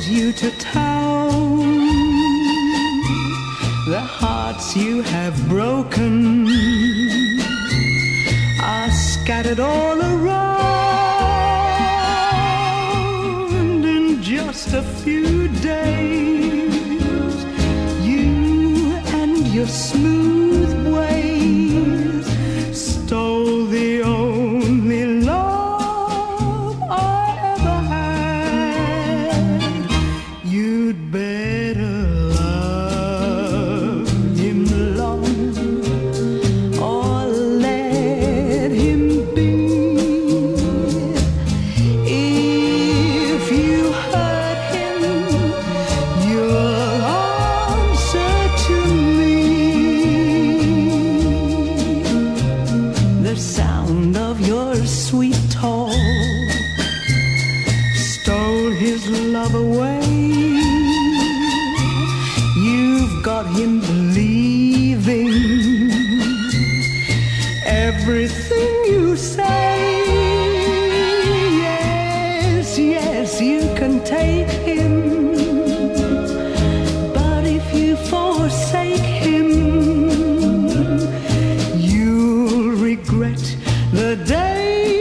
follows you to town. The hearts you have broken are scattered all around in just a few days. You and your smooth sound of your sweet talk stole his love away. You've got him believing everything you say. Yes, yes, you can take him. The day